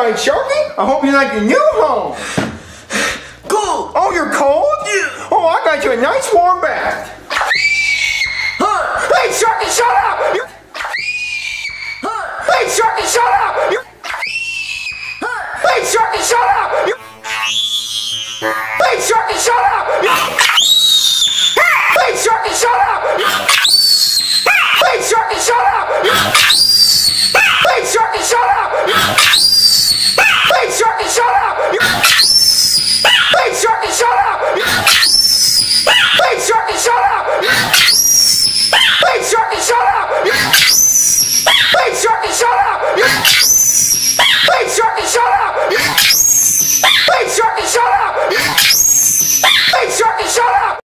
alright, Sharky. I hope you like your new home. Cold. Oh, you're cold? Yeah. Oh, I got you a nice warm bath. Huh. Hey, Sharky, shut up! You Huh. Hey, Sharky, shut up! You Huh. Hey, Sharky, shut up! You Hey, Sharky, shut up! sharky, shut up!